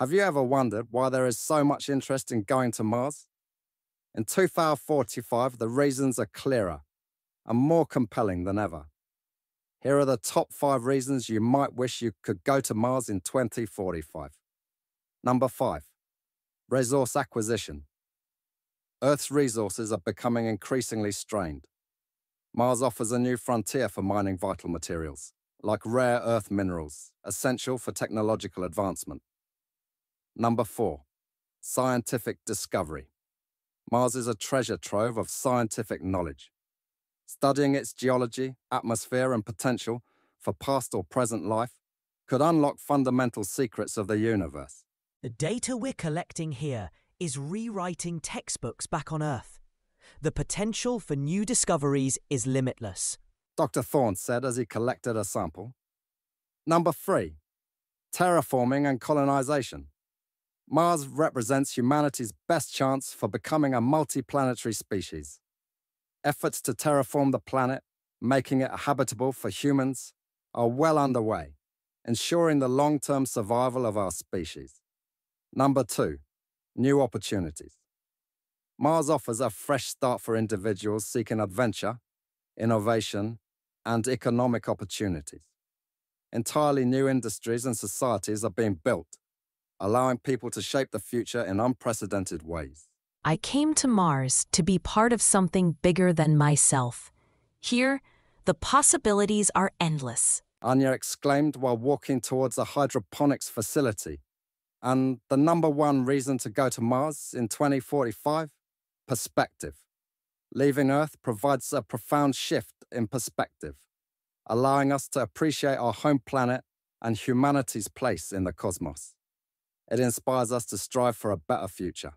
Have you ever wondered why there is so much interest in going to Mars? In 2045, the reasons are clearer and more compelling than ever. Here are the top five reasons you might wish you could go to Mars in 2045. Number five, resource acquisition. Earth's resources are becoming increasingly strained. Mars offers a new frontier for mining vital materials, like rare earth minerals, essential for technological advancement. Number four, scientific discovery. Mars is a treasure trove of scientific knowledge. Studying its geology, atmosphere, and potential for past or present life could unlock fundamental secrets of the universe. The data we're collecting here is rewriting textbooks back on Earth. The potential for new discoveries is limitless. Dr. Thorne said as he collected a sample. Number three, terraforming and colonization. Mars represents humanity's best chance for becoming a multi-planetary species. Efforts to terraform the planet, making it habitable for humans, are well underway, ensuring the long-term survival of our species. Number two, new opportunities. Mars offers a fresh start for individuals seeking adventure, innovation, and economic opportunities. Entirely new industries and societies are being built, allowing people to shape the future in unprecedented ways. I came to Mars to be part of something bigger than myself. Here, the possibilities are endless. Anya exclaimed while walking towards a hydroponics facility. And the number one reason to go to Mars in 2045? Perspective. Leaving Earth provides a profound shift in perspective, allowing us to appreciate our home planet and humanity's place in the cosmos. It inspires us to strive for a better future,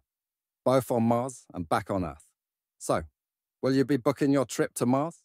both on Mars and back on Earth. So, will you be booking your trip to Mars?